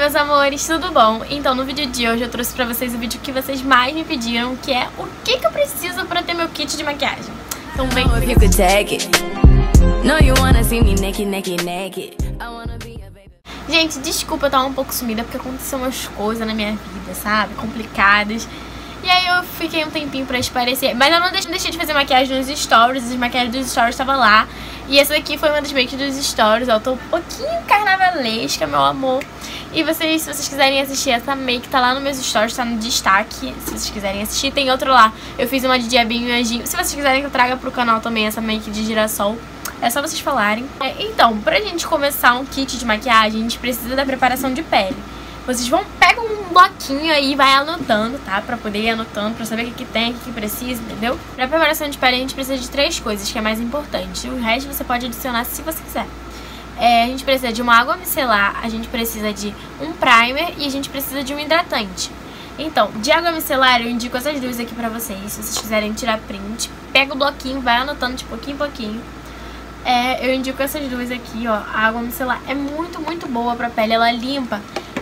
meus amores, tudo bom? Então no vídeo de hoje eu trouxe pra vocês o vídeo que vocês mais me pediram, que é o que, que eu preciso pra ter meu kit de maquiagem. Então vem comigo. Gente, desculpa eu estar um pouco sumida porque aconteceu umas coisas na minha vida, sabe? Complicadas. E aí eu fiquei um tempinho pra esparecer. Mas eu não deixei de fazer maquiagem nos stories. As maquiagens dos stories estavam lá. E essa daqui foi uma das makes dos stories. Eu tô um pouquinho carnavalesca, meu amor. E vocês, se vocês quiserem assistir essa make, tá lá no meus stories, tá no destaque. Se vocês quiserem assistir, tem outro lá. Eu fiz uma de diabinho e anjinho. Se vocês quiserem que eu traga pro canal também essa make de girassol, é só vocês falarem. É, então, pra gente começar um kit de maquiagem, a gente precisa da preparação de pele. Vocês vão, pegam um bloquinho aí e vai anotando, tá? Pra poder ir anotando, pra saber o que, que tem, o que, que precisa, entendeu? Pra preparação de pele a gente precisa de três coisas, que é mais importante. O resto você pode adicionar se você quiser. É, a gente precisa de uma água micelar, a gente precisa de um primer e a gente precisa de um hidratante. Então, de água micelar eu indico essas duas aqui pra vocês, se vocês quiserem tirar print. Pega o bloquinho, vai anotando de pouquinho em pouquinho. É, eu indico essas duas aqui, ó. A água micelar é muito, muito boa pra pele, ela limpa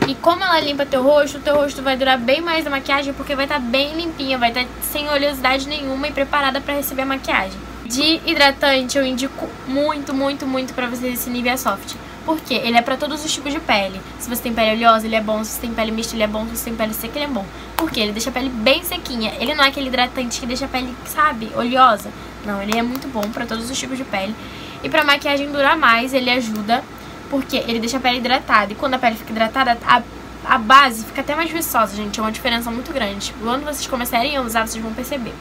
e como ela limpa teu rosto, teu rosto vai durar bem mais a maquiagem porque vai estar tá bem limpinha, vai estar tá sem oleosidade nenhuma e preparada para receber a maquiagem. De hidratante eu indico muito, muito, muito para vocês esse Nivea Soft. Porque ele é para todos os tipos de pele. Se você tem pele oleosa, ele é bom. Se você tem pele mista, ele é bom. Se você tem pele seca, ele é bom. Porque ele deixa a pele bem sequinha. Ele não é aquele hidratante que deixa a pele, sabe, oleosa. Não, ele é muito bom para todos os tipos de pele. E pra maquiagem durar mais, ele ajuda porque ele deixa a pele hidratada. E quando a pele fica hidratada, a, a base fica até mais viçosa, gente. É uma diferença muito grande. Quando vocês começarem a usar, vocês vão perceber.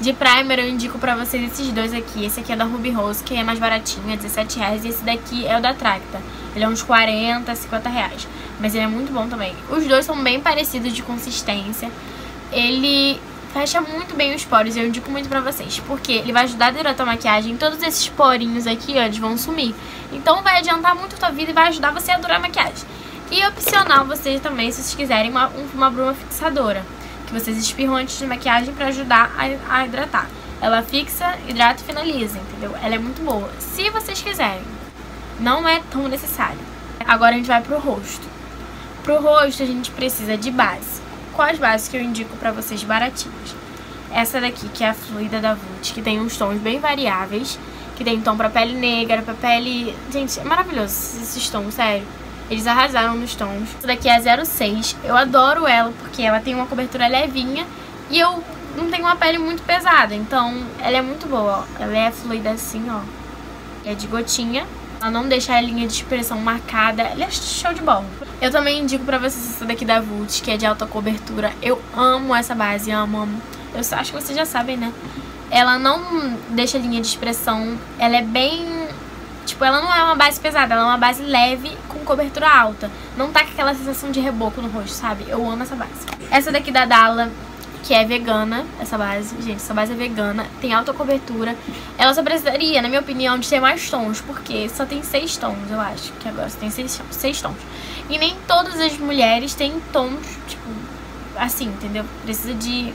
De primer eu indico pra vocês esses dois aqui. Esse aqui é da Ruby Rose, que é mais baratinho, é 17 reais. E esse daqui é o da Tracta. Ele é uns 40, 50 reais. Mas ele é muito bom também. Os dois são bem parecidos de consistência. Ele fecha muito bem os poros, eu indico muito pra vocês, porque ele vai ajudar a hidratar a maquiagem, todos esses porinhos aqui, ó, eles vão sumir. Então vai adiantar muito a tua vida e vai ajudar você a durar a maquiagem. E opcional vocês também, se vocês quiserem, uma, uma bruma fixadora, que vocês espirram antes de maquiagem pra ajudar a, a hidratar. Ela fixa, hidrata e finaliza, entendeu? Ela é muito boa. Se vocês quiserem, não é tão necessário. Agora a gente vai pro rosto. Pro rosto a gente precisa de base quais bases que eu indico pra vocês baratinhas. Essa daqui, que é a fluida da Vult, que tem uns tons bem variáveis, que tem tom pra pele negra, pra pele... Gente, é maravilhoso esses tons, sério. Eles arrasaram nos tons. Essa daqui é 06. Eu adoro ela porque ela tem uma cobertura levinha e eu não tenho uma pele muito pesada. Então, ela é muito boa, ó. Ela é fluida assim, ó. É de gotinha. Ela não deixa a linha de expressão marcada. Ela é show de bola. Eu também indico pra vocês essa daqui da Vult, que é de alta cobertura. Eu amo essa base, amo, amo. Eu acho que vocês já sabem, né? Ela não deixa linha de expressão. Ela é bem... Tipo, ela não é uma base pesada, ela é uma base leve com cobertura alta. Não tá com aquela sensação de reboco no rosto, sabe? Eu amo essa base. Essa daqui da Dalla que é vegana, essa base. Gente, essa base é vegana, tem alta cobertura. Ela só precisaria, na minha opinião, de ter mais tons, porque só tem seis tons, eu acho. Que agora só tem seis, seis tons. E nem todas as mulheres têm tons, tipo, assim, entendeu? Precisa de...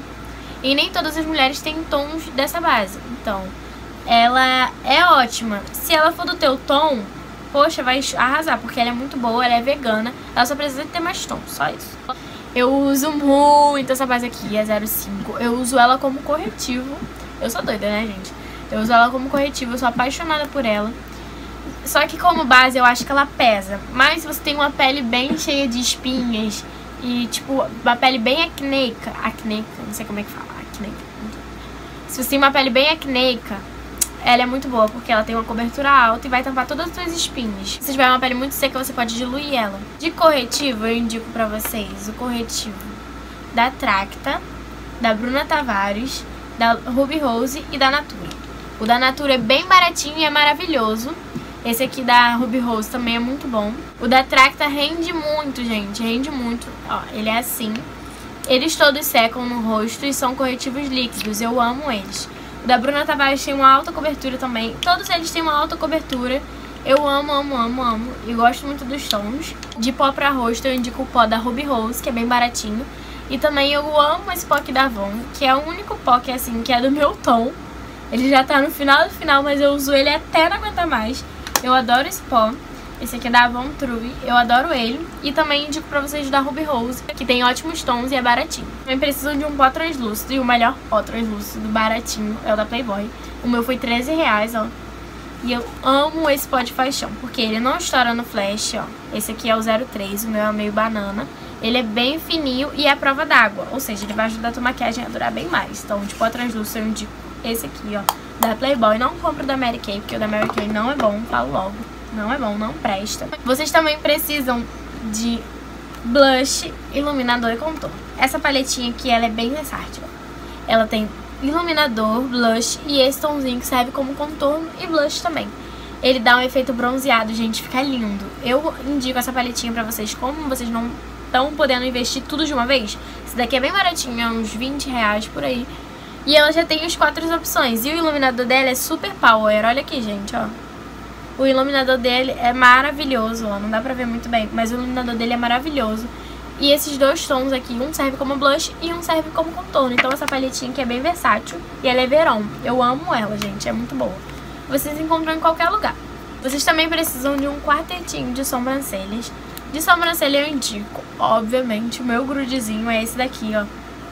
E nem todas as mulheres têm tons dessa base. Então, ela é ótima. Se ela for do teu tom, poxa, vai arrasar, porque ela é muito boa, ela é vegana. Ela só precisa ter mais tons, só isso. Eu uso muito essa base aqui, a 05. Eu uso ela como corretivo. Eu sou doida, né, gente? Eu uso ela como corretivo, eu sou apaixonada por ela. Só que como base eu acho que ela pesa. Mas se você tem uma pele bem cheia de espinhas e, tipo, uma pele bem acneica... Acneica, não sei como é que fala, acneica. Se você tem uma pele bem acneica, ela é muito boa, porque ela tem uma cobertura alta e vai tampar todas as suas espinhas. Se tiver uma pele muito seca, você pode diluir ela. De corretivo, eu indico pra vocês o corretivo da Tracta, da Bruna Tavares, da Ruby Rose e da Natura. O da Natura é bem baratinho e é maravilhoso. Esse aqui da Ruby Rose também é muito bom. O da Tracta rende muito, gente, rende muito. Ó, ele é assim. Eles todos secam no rosto e são corretivos líquidos, eu amo eles. Da Bruna Tavares tem uma alta cobertura também. Todos eles têm uma alta cobertura. Eu amo, amo, amo, amo. E gosto muito dos tons. De pó pra rosto, eu indico o pó da Ruby Rose, que é bem baratinho. E também eu amo esse pó aqui da Avon, que é o único pó que assim, que é do meu tom. Ele já tá no final do final, mas eu uso ele até não aguentar mais. Eu adoro esse pó. Esse aqui é da Avon True, eu adoro ele. E também indico pra vocês da Ruby Rose, que tem ótimos tons e é baratinho. Também precisam de um pó translúcido, e o melhor pó translúcido baratinho é o da Playboy. O meu foi 13 reais, ó. E eu amo esse pó de paixão, porque ele não estoura no flash, ó. Esse aqui é o 03, o meu é meio banana. Ele é bem fininho e é prova d'água, ou seja, ele vai ajudar a tua maquiagem a durar bem mais. Então, de pó translúcido, eu indico esse aqui, ó, da Playboy. Não compro da Mary Kay, porque o da Mary Kay não é bom, falo logo. Não é bom, não presta. Vocês também precisam de blush, iluminador e contorno. Essa paletinha aqui, ela é bem versátil. Ela tem iluminador, blush e esse tomzinho que serve como contorno e blush também. Ele dá um efeito bronzeado, gente, fica lindo. Eu indico essa paletinha pra vocês, como vocês não estão podendo investir tudo de uma vez. Esse daqui é bem baratinho, é uns 20 reais por aí. E ela já tem as quatro opções. E o iluminador dela é super power. Olha aqui, gente, ó. O iluminador dele é maravilhoso, ó. Não dá pra ver muito bem, mas o iluminador dele é maravilhoso. E esses dois tons aqui, um serve como blush e um serve como contorno. Então essa palhetinha aqui é bem versátil e ela é verão. Eu amo ela, gente, é muito boa. Vocês encontram em qualquer lugar. Vocês também precisam de um quartetinho de sobrancelhas. De sobrancelha eu indico, obviamente, o meu grudezinho é esse daqui, ó.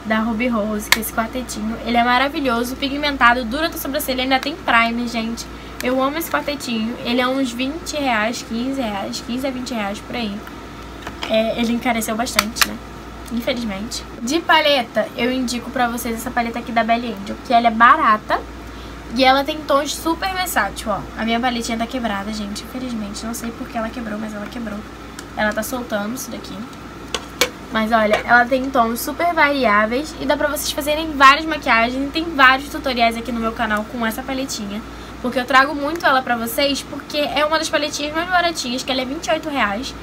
Da Ruby Rose, que é esse quartetinho. Ele é maravilhoso, pigmentado, dura da sobrancelha, ainda tem primer, gente. Eu amo esse quartetinho. Ele é uns 20 reais, 15 reais, 15 a 20 reais por aí. É, ele encareceu bastante, né? Infelizmente. De paleta, eu indico pra vocês essa paleta aqui da Belly Angel, que ela é barata e ela tem tons super versátil, ó. A minha paletinha tá quebrada, gente, infelizmente. Não sei porque ela quebrou, mas ela quebrou. Ela tá soltando isso daqui. Mas olha, ela tem tons super variáveis e dá pra vocês fazerem várias maquiagens. Tem vários tutoriais aqui no meu canal com essa paletinha. Porque eu trago muito ela pra vocês, porque é uma das paletinhas mais baratinhas, que ela é 28 reais.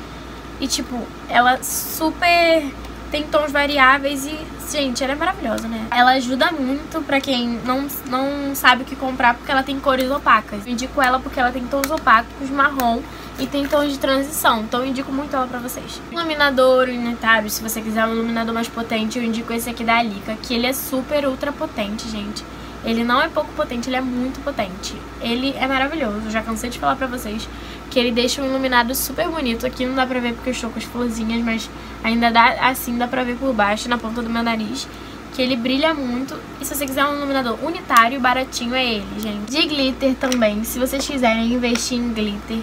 E, tipo, ela super tem tons variáveis e, gente, ela é maravilhosa, né? Ela ajuda muito pra quem não, não sabe o que comprar, porque ela tem cores opacas. Eu indico ela porque ela tem tons opacos, marrom e tem tons de transição. Então eu indico muito ela pra vocês. Iluminador unitário, se você quiser um iluminador mais potente, eu indico esse aqui da Alica, que ele é super ultra potente, gente. Ele não é pouco potente, ele é muito potente. Ele é maravilhoso, já cansei de falar pra vocês que ele deixa um iluminado super bonito. Aqui não dá pra ver porque eu estou com as florzinhas, mas ainda dá assim, dá pra ver por baixo, na ponta do meu nariz. Que ele brilha muito. E se você quiser um iluminador unitário, baratinho é ele, gente. De glitter também, se vocês quiserem investir em glitter,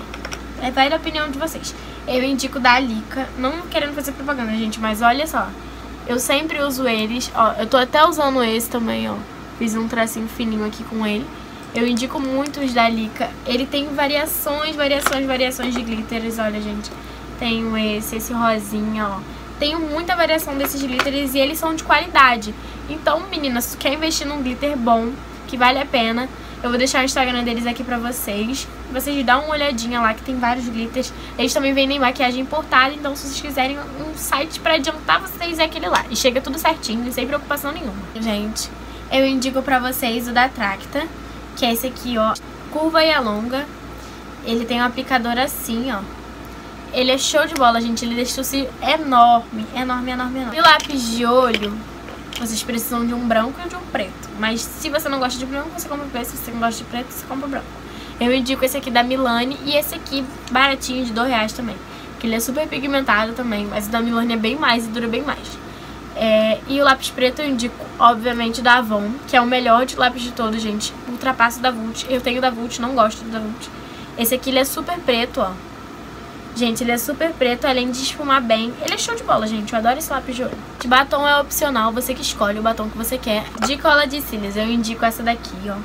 é vai da opinião de vocês. Eu indico da Alica, não querendo fazer propaganda, gente, mas olha só. Eu sempre uso eles, ó, eu tô até usando esse também, ó. Fiz um tracinho fininho aqui com ele. Eu indico muito os da Lica. Ele tem variações, variações, variações de glitters, olha, gente. Tenho esse, esse rosinha, ó. Tenho muita variação desses glitters e eles são de qualidade. Então, meninas, se quer investir num glitter bom, que vale a pena, eu vou deixar o Instagram deles aqui pra vocês. Vocês dão uma olhadinha lá, que tem vários glitters. Eles também vendem maquiagem importada, então se vocês quiserem um site pra adiantar vocês, é aquele lá. E chega tudo certinho, sem preocupação nenhuma. Gente, eu indico pra vocês o da Tracta que é esse aqui, ó, curva e alonga. Ele tem um aplicador assim, ó. Ele é show de bola, gente. Ele deixa o cílio enorme, enorme, enorme, enorme. E lápis de olho, vocês precisam de um branco e de um preto. Mas se você não gosta de branco, você compra preto. Se você não gosta de preto, você compra branco. Eu indico esse aqui da Milani e esse aqui baratinho de dois reais também. Que ele é super pigmentado também, mas o da Milani é bem mais e dura bem mais. É, e o lápis preto eu indico, obviamente, da Avon, que é o melhor de lápis de todos, gente. Ultrapassa da Vult. Eu tenho da Vult, não gosto da Vult. Esse aqui, ele é super preto, ó. Gente, ele é super preto, além de esfumar bem. Ele é show de bola, gente. Eu adoro esse lápis de olho. De batom é opcional, você que escolhe o batom que você quer. De cola de cílios, eu indico essa daqui, ó.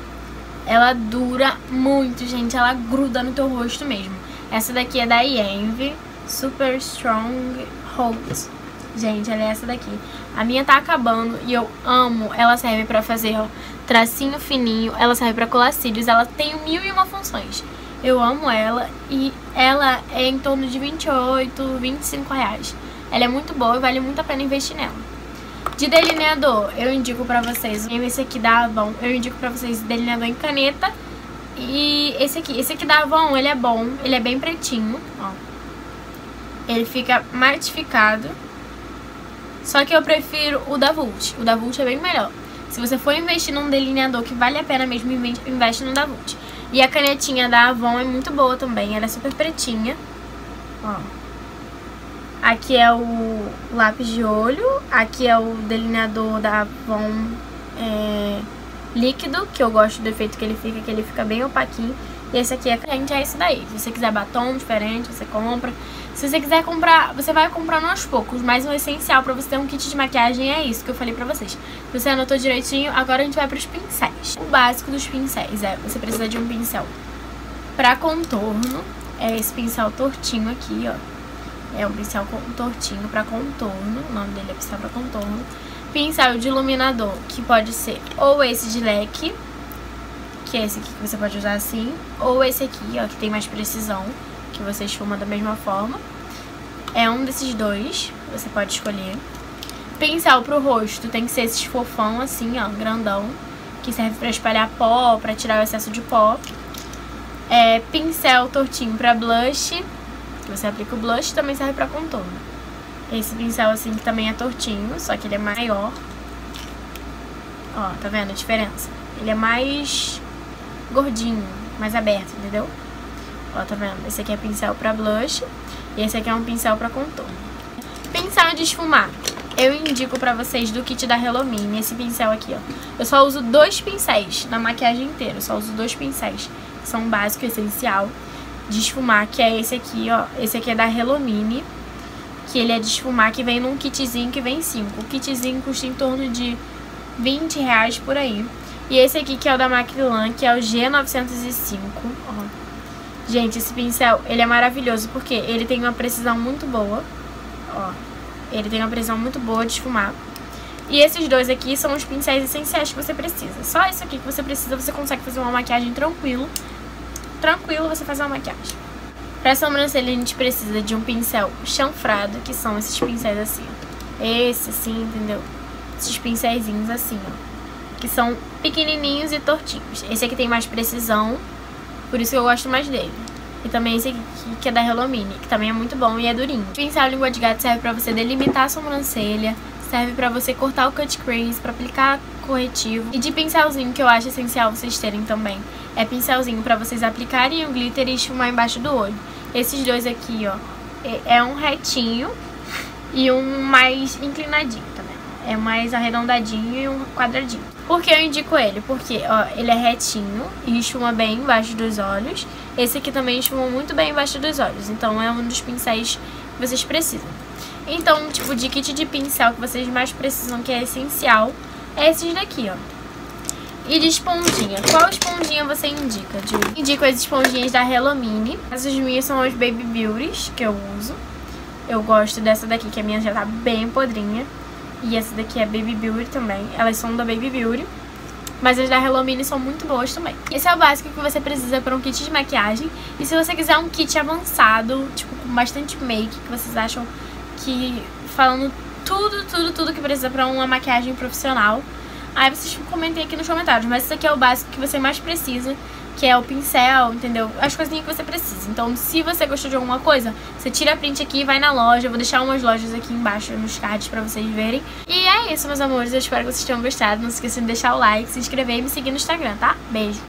Ela dura muito, gente. Ela gruda no teu rosto mesmo. Essa daqui é da Yenve Super Strong Hold. Gente, ela é essa daqui. A minha tá acabando e eu amo. Ela serve pra fazer, ó, tracinho fininho. Ela serve pra colar cílios. Ela tem mil e uma funções. Eu amo ela e ela é em torno de 28, 25 reais. Ela é muito boa e vale muito a pena investir nela. De delineador, eu indico pra vocês, esse aqui da Avon, eu indico pra vocês delineador em caneta. E esse aqui, esse aqui da Avon, ele é bom, ele é bem pretinho, ó. Ele fica matificado só que eu prefiro o da Vult. O da Vult é bem melhor. Se você for investir num delineador que vale a pena mesmo, investe no da Vult. E a canetinha da Avon é muito boa também. Ela é super pretinha. Ó. Aqui é o lápis de olho. Aqui é o delineador da Avon é, líquido, que eu gosto do efeito que ele fica, que ele fica bem opaquinho. E esse aqui é gente, é isso daí. Se você quiser batom diferente, você compra. Se você quiser comprar, você vai comprando aos poucos. Mas o essencial pra você ter um kit de maquiagem é isso que eu falei pra vocês. Você anotou direitinho, agora a gente vai pros pincéis. O básico dos pincéis é, você precisa de um pincel pra contorno. É esse pincel tortinho aqui, ó. É um pincel tortinho pra contorno. O nome dele é pincel pra contorno. Pincel de iluminador, que pode ser ou esse de leque que é esse aqui que você pode usar assim, ou esse aqui, ó, que tem mais precisão, que você esfuma da mesma forma. É um desses dois, você pode escolher. Pincel pro rosto tem que ser esse fofão assim, ó, grandão, que serve pra espalhar pó, pra tirar o excesso de pó. É, pincel tortinho pra blush, que você aplica o blush, também serve pra contorno. Esse pincel assim que também é tortinho, só que ele é maior. Ó, tá vendo a diferença? Ele é mais gordinho, mais aberto, entendeu? Ó, tá vendo? Esse aqui é pincel pra blush e esse aqui é um pincel pra contorno. Pincel de esfumar. Eu indico pra vocês do kit da Hello Mini, esse pincel aqui, ó. Eu só uso dois pincéis na maquiagem inteira, eu só uso dois pincéis, são básico e essencial de esfumar, que é esse aqui, ó. Esse aqui é da Hello Mini, que ele é de esfumar, que vem num kitzinho que vem cinco. O kitzinho custa em torno de 20 reais por aí. E esse aqui que é o da Macrylan, que é o G905. Ó. Gente, esse pincel, ele é maravilhoso porque ele tem uma precisão muito boa. Ó, ele tem uma precisão muito boa de esfumar. E esses dois aqui são os pincéis essenciais que você precisa. Só isso aqui que você precisa, você consegue fazer uma maquiagem tranquilo. Tranquilo você fazer uma maquiagem. Pra sobrancelha a gente precisa de um pincel chanfrado, que são esses pincéis assim. Esse assim, entendeu? Esses pincéisinhos assim, ó que são pequenininhos e tortinhos. Esse aqui tem mais precisão, por isso que eu gosto mais dele. E também esse aqui, que é da Hello Mini, que também é muito bom e é durinho. O pincel língua de gato serve pra você delimitar a sobrancelha, serve pra você cortar o cut crease, pra aplicar corretivo. E de pincelzinho, que eu acho essencial vocês terem também, é pincelzinho pra vocês aplicarem o glitter e esfumar embaixo do olho. Esses dois aqui, ó, é, é um retinho e um mais inclinadinho também. É mais arredondadinho e um quadradinho. Por que eu indico ele? Porque ó, ele é retinho e esfuma bem embaixo dos olhos. Esse aqui também esfuma muito bem embaixo dos olhos. Então é um dos pincéis que vocês precisam. Então, tipo, de kit de pincel que vocês mais precisam, que é essencial, é esses daqui, ó. E de esponjinha. Qual esponjinha você indica, Ju? Indico as esponjinhas da Hello Mini. Essas minhas são as Baby Beauties que eu uso. Eu gosto dessa daqui, que a minha já tá bem podrinha. E essa daqui é Baby Beauty também. Elas são da Baby Beauty. Mas as da Hello Mini são muito boas também. Esse é o básico que você precisa para um kit de maquiagem. E se você quiser um kit avançado, tipo, com bastante make, que vocês acham que... Falando tudo, tudo, tudo que precisa para uma maquiagem profissional, aí vocês comentem aqui nos comentários. Mas esse aqui é o básico que você mais precisa que é o pincel, entendeu? As coisinhas que você precisa. Então, se você gostou de alguma coisa, você tira a print aqui e vai na loja. Eu vou deixar umas lojas aqui embaixo nos cards pra vocês verem. E é isso, meus amores. Eu espero que vocês tenham gostado. Não se esqueçam de deixar o like, se inscrever e me seguir no Instagram, tá? Beijo!